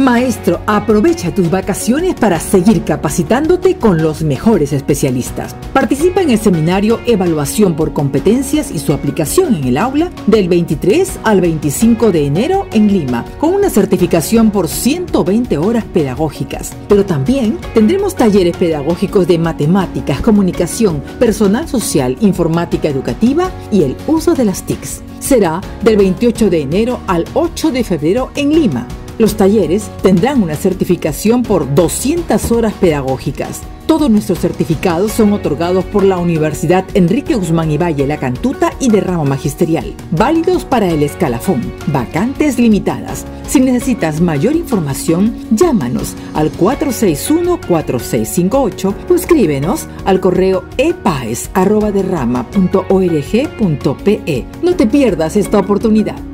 Maestro, aprovecha tus vacaciones para seguir capacitándote con los mejores especialistas. Participa en el seminario Evaluación por competencias y su aplicación en el aula del 23 al 25 de enero en Lima, con una certificación por 120 horas pedagógicas. Pero también tendremos talleres pedagógicos de matemáticas, comunicación, personal social, informática educativa y el uso de las TICs. Será del 28 de enero al 8 de febrero en Lima. Los talleres tendrán una certificación por 200 horas pedagógicas. Todos nuestros certificados son otorgados por la Universidad Enrique Guzmán y Valle La Cantuta y de ramo magisterial, válidos para el escalafón, vacantes limitadas. Si necesitas mayor información, llámanos al 461-4658 o escríbenos al correo epaes.org.pe. No te pierdas esta oportunidad.